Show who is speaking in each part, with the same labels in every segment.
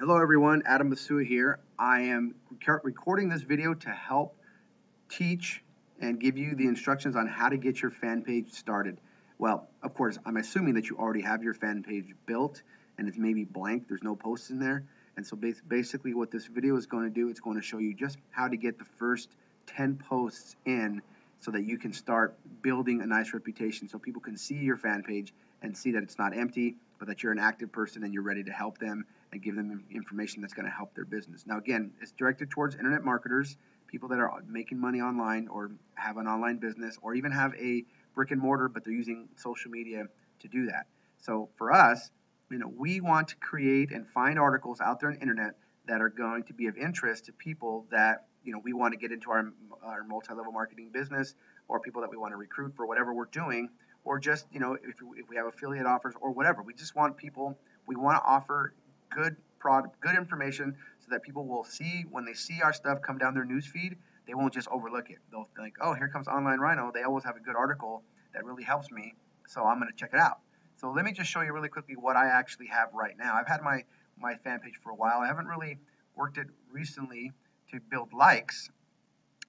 Speaker 1: Hello everyone, Adam Masua here. I am recording this video to help teach and give you the instructions on how to get your fan page started. Well, of course, I'm assuming that you already have your fan page built and it's maybe blank, there's no posts in there. And so basically what this video is going to do, it's going to show you just how to get the first 10 posts in so that you can start building a nice reputation so people can see your fan page and see that it's not empty, but that you're an active person and you're ready to help them and give them information that's going to help their business. Now, again, it's directed towards internet marketers, people that are making money online or have an online business or even have a brick and mortar, but they're using social media to do that. So for us, you know, we want to create and find articles out there on the internet that are going to be of interest to people that you know we want to get into our, our multi-level marketing business or people that we want to recruit for whatever we're doing or just you know if, if we have affiliate offers or whatever we just want people we want to offer good product good information so that people will see when they see our stuff come down their news feed they won't just overlook it they'll think oh here comes online rhino they always have a good article that really helps me so i'm going to check it out so let me just show you really quickly what i actually have right now i've had my my fan page for a while i haven't really worked it recently to build likes.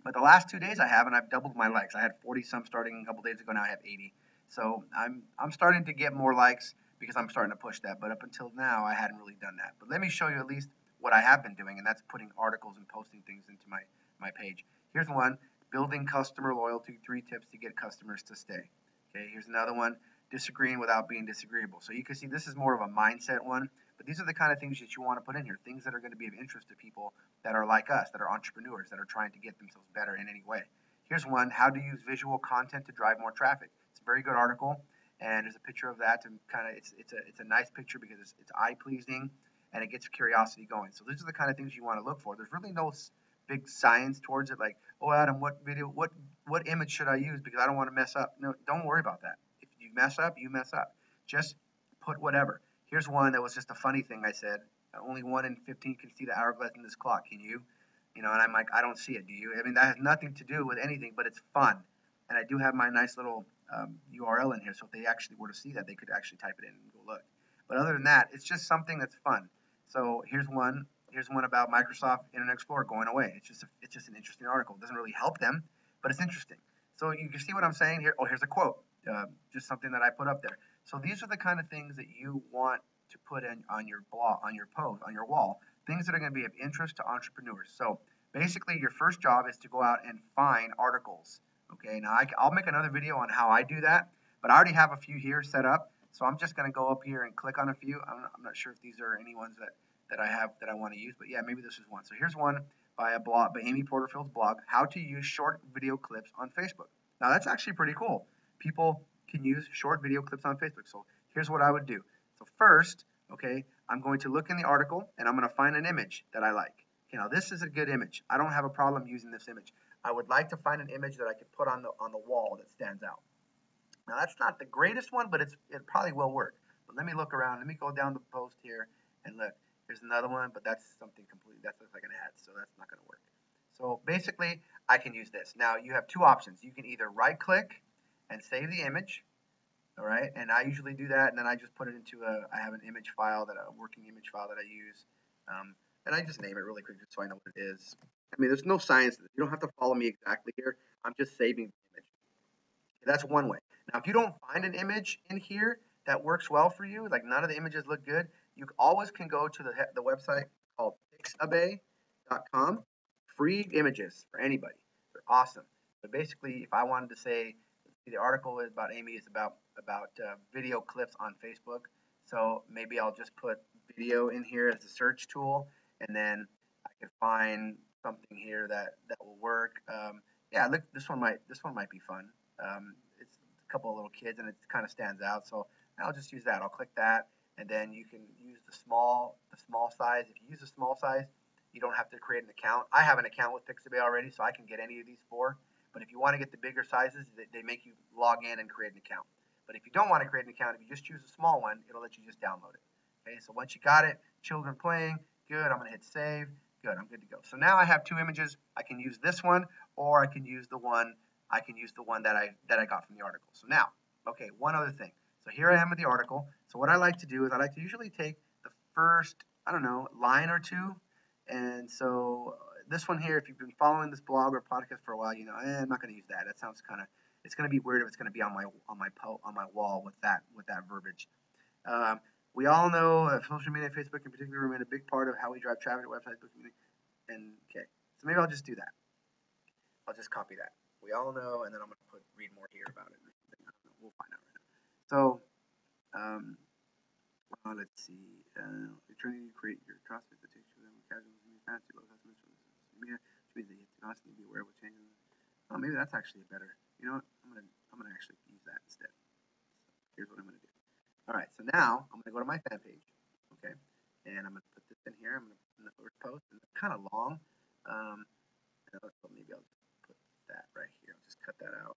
Speaker 1: But the last two days I have, and I've doubled my likes. I had 40 some starting a couple days ago. Now I have 80. So I'm I'm starting to get more likes because I'm starting to push that. But up until now, I hadn't really done that. But let me show you at least what I have been doing, and that's putting articles and posting things into my my page. Here's one: building customer loyalty. Three tips to get customers to stay. Okay. Here's another one: disagreeing without being disagreeable. So you can see this is more of a mindset one. But these are the kind of things that you want to put in here, things that are going to be of interest to people that are like us, that are entrepreneurs, that are trying to get themselves better in any way. Here's one, how to use visual content to drive more traffic. It's a very good article, and there's a picture of that to kind of, it's, it's, a, it's a nice picture because it's, it's eye-pleasing, and it gets curiosity going. So these are the kind of things you want to look for. There's really no big science towards it, like, oh, Adam, what video, what, what image should I use because I don't want to mess up. No, don't worry about that. If you mess up, you mess up. Just put whatever. Here's one that was just a funny thing I said. Only one in 15 can see the hourglass in this clock. Can you? You know, and I'm like, I don't see it. Do you? I mean, that has nothing to do with anything, but it's fun. And I do have my nice little um, URL in here, so if they actually were to see that, they could actually type it in and go look. But other than that, it's just something that's fun. So here's one. Here's one about Microsoft Internet Explorer going away. It's just a, it's just an interesting article. It doesn't really help them, but it's interesting. So you can see what I'm saying here. Oh, here's a quote. Uh, just something that I put up there. So these are the kind of things that you want to put in on your blog, on your post, on your wall, things that are going to be of interest to entrepreneurs. So basically, your first job is to go out and find articles. Okay, now I, will make another video on how I do that, but I already have a few here set up. So I'm just going to go up here and click on a few. I'm not, I'm not sure if these are any ones that, that I have that I want to use, but yeah, maybe this is one. So here's one by a blog by Amy Porterfield's blog, How to Use Short Video Clips on Facebook. Now that's actually pretty cool. People can use short video clips on Facebook. So here's what I would do. So first, okay, I'm going to look in the article and I'm going to find an image that I like. Okay, now this is a good image. I don't have a problem using this image. I would like to find an image that I could put on the on the wall that stands out. Now that's not the greatest one, but it's it probably will work. But let me look around. Let me go down the post here and look. There's another one, but that's something completely. That looks like an ad, so that's not going to work. So basically, I can use this. Now you have two options. You can either right click and save the image. All right, and I usually do that, and then I just put it into a. I have an image file that a working image file that I use, um, and I just name it really quick just so I know what it is. I mean, there's no science. You don't have to follow me exactly here. I'm just saving the image. That's one way. Now, if you don't find an image in here that works well for you, like none of the images look good, you always can go to the the website called pixabay.com. Free images for anybody. They're awesome. But basically, if I wanted to say the article is about Amy is about about uh, video clips on Facebook. So maybe I'll just put video in here as a search tool, and then I can find something here that that will work. Um, yeah, look, this one might this one might be fun. Um, it's a couple of little kids, and it kind of stands out. So I'll just use that. I'll click that, and then you can use the small the small size. If you use the small size, you don't have to create an account. I have an account with Pixabay already, so I can get any of these four. But if you want to get the bigger sizes, they make you log in and create an account. But if you don't want to create an account, if you just choose a small one, it'll let you just download it. Okay, so once you got it, children playing, good. I'm to hit save. Good, I'm good to go. So now I have two images. I can use this one, or I can use the one I can use the one that I that I got from the article. So now, okay, one other thing. So here I am with the article. So what I like to do is I like to usually take the first I don't know, line or two. And so uh, this one here, if you've been following this blog or podcast for a while, you know, eh, I'm not going to use that. That sounds kind of, it's going to be weird if it's going to be on my on my po- on my wall with that with that verbiage. Um, we all know uh, social media, Facebook in particular, remain a big part of how we drive traffic to websites, and okay. So maybe I'll just do that. I'll just copy that. We all know, and then I'm going to put read more here about it. We'll find out right now. So, um, uh, let's see. Uh, you're trying to create your trust with the takes them casual fancy low customers media, which means that you have to constantly be aware of what changes. Oh, maybe that's actually better. You know what? I'm gonna I'm gonna actually use that instead. So here's what I'm gonna do. All right. So now I'm gonna go to my fan page. Okay. And I'm gonna put this in here. I'm gonna put in the first post. It's kind of long. Um, maybe I'll just put that right here. I'll just cut that out.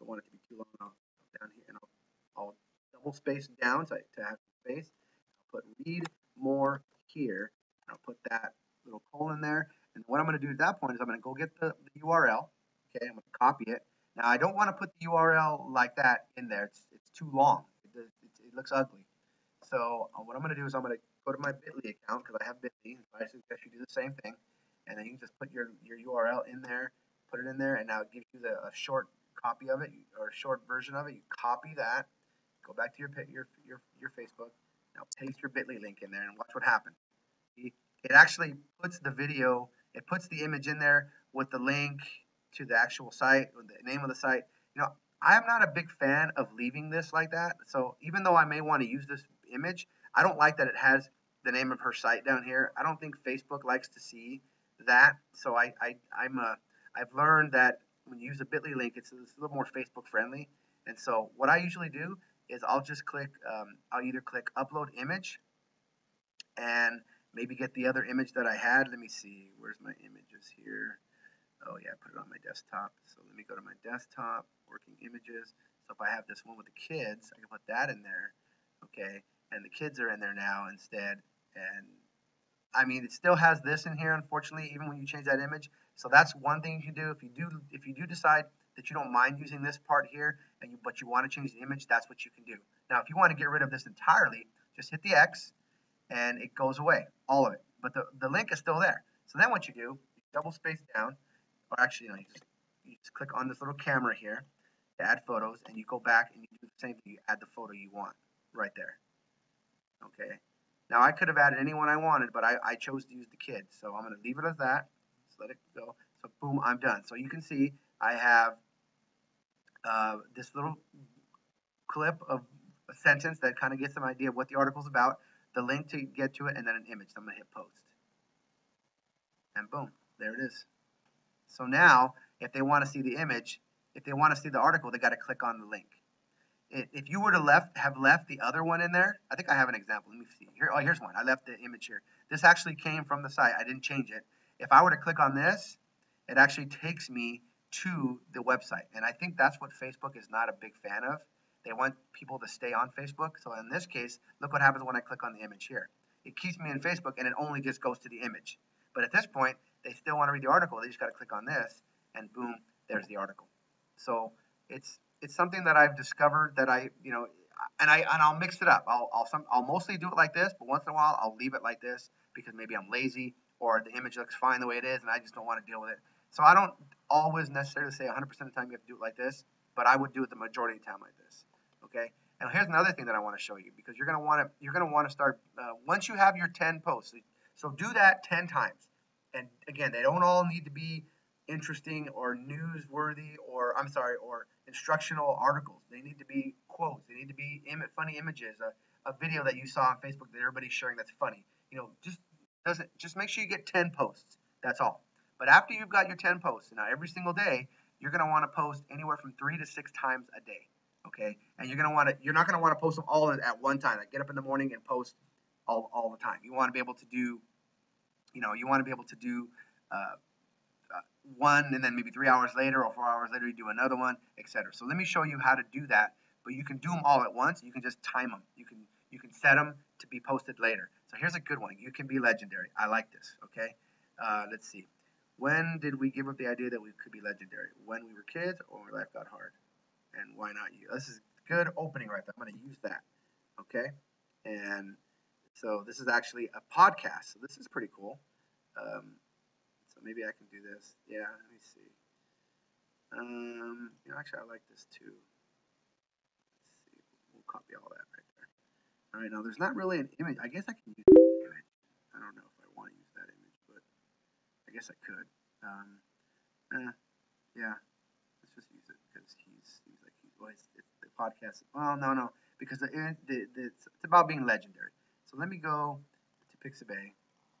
Speaker 1: I want it to be too long, I'll down here and I'll, I'll double space down so I, to have space. I'll put read more here. And I'll put that little colon there. And what I'm going to do at that point is I'm going to go get the, the URL. Okay, I'm going to copy it. Now I don't want to put the URL like that in there. It's, it's too long. Looks ugly. So uh, what I'm going to do is I'm going to go to my Bitly account because I have Bitly. I suggest you do the same thing. And then you can just put your, your URL in there, put it in there, and now it gives you the, a short copy of it or a short version of it. You copy that, go back to your your your, your Facebook. Now paste your Bitly link in there and watch what happens it actually puts the video, it puts the image in there with the link to the actual site, the name of the site. You know, I am not a big fan of leaving this like that. So even though I may want to use this image, I don't like that it has the name of her site down here. I don't think Facebook likes to see that. So I, I I'm a I've learned that when you use a Bitly link, it's, it's a little more Facebook friendly. And so what I usually do is I'll just click, um, I'll either click upload image, and maybe get the other image that I had. Let me see, where's my images here? Oh yeah, put it on my desktop. So let me go to my desktop, working images. So if I have this one with the kids, I can put that in there, okay? And the kids are in there now instead. And I mean, it still has this in here, unfortunately, even when you change that image. So that's one thing you can do. If you do, if you do decide that you don't mind using this part here, and you, but you want to change the image, that's what you can do. Now, if you want to get rid of this entirely, just hit the X, and it goes away, all of it. But the, the link is still there. So then what you do, you double space down, or actually, know, you, just, you just click on this little camera here to add photos, and you go back and you do the same thing. You add the photo you want right there. Okay. Now I could have added anyone I wanted, but I, I chose to use the kid. So I'm going to leave it as that. Just let it go. So boom, I'm done. So you can see I have uh, this little clip of a sentence that kind of gets some idea of what the article is about the link to get to it, and then an image. So I'm going to hit post. And boom, there it is. So now, if they want to see the image, if they want to see the article, they got to click on the link. If you were to left have left the other one in there, I think I have an example. Let me see. Here, oh, here's one. I left the image here. This actually came from the site. I didn't change it. If I were to click on this, it actually takes me to the website. And I think that's what Facebook is not a big fan of. They want people to stay on Facebook. So in this case, look what happens when I click on the image here. It keeps me in Facebook and it only just goes to the image. But at this point, they still want to read the article. They just got to click on this and boom, there's the article. So it's it's something that I've discovered that I, you know, and I and I'll mix it up. I'll I'll some I'll mostly do it like this, but once in a while I'll leave it like this because maybe I'm lazy or the image looks fine the way it is and I just don't want to deal with it. So I don't always necessarily say 100% of the time you have to do it like this, but I would do it the majority of the time like this okay? And here's another thing that I want to show you because you're going to want to you're to want to start uh, once you have your 10 posts. So do that 10 times. And again, they don't all need to be interesting or newsworthy or I'm sorry or instructional articles. They need to be quotes. They need to be Im- funny images. A, a video that you saw on Facebook that everybody's sharing that's funny. You know, just doesn't just make sure you get 10 posts. That's all. But after you've got your 10 posts, now every single day, you're going to want to post anywhere from three to six times a day okay? And you're gonna want to, you're not gonna want to post them all at one time. Like get up in the morning and post all, all the time. You want to be able to do, you know, you want to be able to do uh, uh, one and then maybe three hours later or four hours later you do another one, etc. So let me show you how to do that. But you can do them all at once. You can just time them. You can you can set them to be posted later. So here's a good one. You can be legendary. I like this. Okay. Uh, let's see. When did we give up the idea that we could be legendary? When we were kids or life got hard? and why not you? This is good opening right there. I'm going to use that. Okay, and So this is actually a podcast. So this is pretty cool. Um, so maybe I can do this. Yeah, let me see. Um, you know, actually, I like this too. Let's see. We'll copy all that right there. All right, now there's not really an image. I guess I can use an image. I don't know if I want to use that image, but I guess I could. Um, eh, yeah, let's just use it because he's he's like he's well, it's, it's the podcast. Well, no, no, because the, the, the, it's, it's about being legendary. So let me go to Pixabay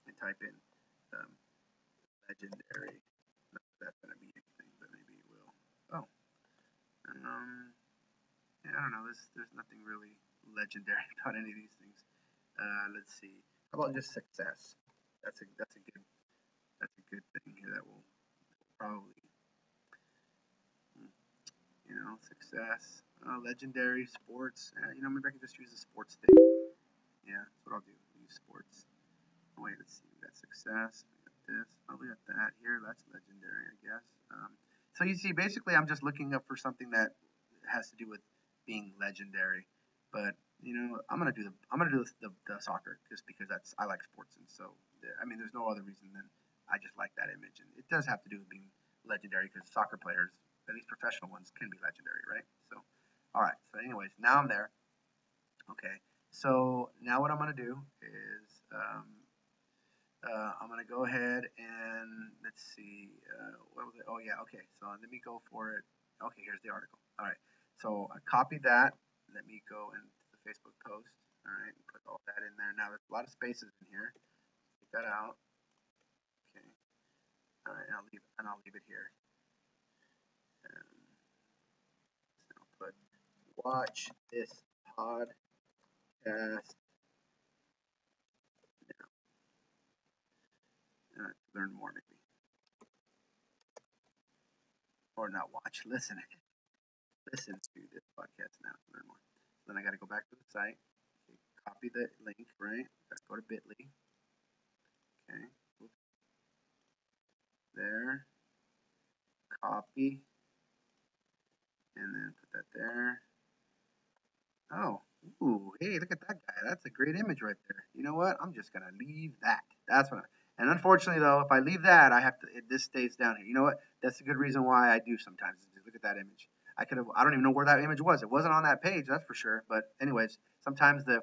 Speaker 1: and type in um, legendary. Not that that's gonna be anything, but maybe it will. Oh, um, yeah, I don't know. There's there's nothing really legendary about any of these things. Uh, let's see. How about just success? That's a that's a good that's a good thing here that will probably you know success uh, legendary sports uh, you know maybe I can just use a sports thing yeah that's what I'll do use sports wait let's see we got success we got this oh we got that here that's legendary I guess um, so you see basically I'm just looking up for something that has to do with being legendary but you know I'm gonna do the I'm gonna do the, the, the soccer just because that's I like sports and so I mean there's no other reason than I just like that image. And it does have to do with being legendary because soccer players, at least professional ones, can be legendary, right? So, all right. So, anyways, now I'm there. Okay. So now what I'm going to do is um, uh, I'm going to go ahead and let's see. Uh, what was it? Oh, yeah. Okay. So let me go for it. Okay. Here's the article. All right. So I copied that. Let me go into the Facebook post. All right. Put all that in there. Now there's a lot of spaces in here. Take that out. Okay. All right, I'll leave and I'll leave it here. Um, so I'll put watch this now. Uh, learn more maybe, or not watch, listen. Listen to this podcast now learn more. So then I got to go back to the site, okay, copy the link, right? Got to go to Bitly. Okay there, copy, and then put that there. Oh, ooh, hey, look at that guy. That's a great image right there. You know what? I'm just gonna leave that. That's what. I'm, and unfortunately, though, if I leave that, I have to. It, this stays down here. You know what? That's a good reason why I do sometimes. Look at that image. I could have. I don't even know where that image was. It wasn't on that page, that's for sure. But anyways, sometimes the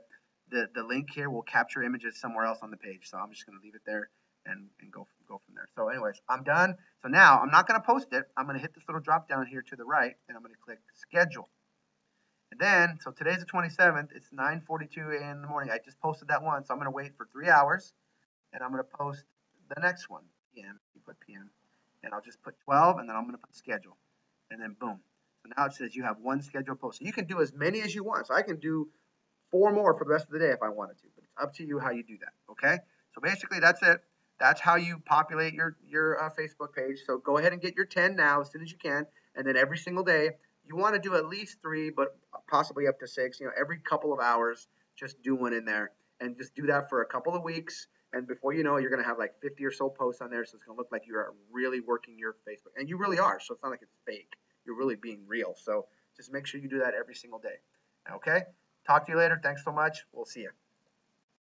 Speaker 1: the, the link here will capture images somewhere else on the page. So I'm just gonna leave it there and, and go go from there. So anyways, I'm done. So now I'm not to post it. I'm to hit this little drop down here to the right, and I'm to click schedule. And then, so today's the 27th. It's 9:42 a.m. in the morning. I just posted that one, so I'm going to wait for three hours, and I'm going to post the next one. PM. You put PM, and I'll just put 12, and then I'm going to put schedule, and then boom. So now it says you have one scheduled post. So you can do as many as you want. So I can do four more for the rest of the day if I wanted to, but it's up to you how you do that. Okay. So basically, that's it. That's how you populate your your uh, Facebook page. So go ahead and get your 10 now as soon as you can, and then every single day you want to do at least three, but possibly up to six. You know, every couple of hours, just do one in there, and just do that for a couple of weeks. And before you know it, you're going to have like 50 or so posts on there, so it's going to look like you are really working your Facebook, and you really are. So it's not like it's fake. You're really being real. So just make sure you do that every single day. Okay. Talk to you later. Thanks so much. We'll see you.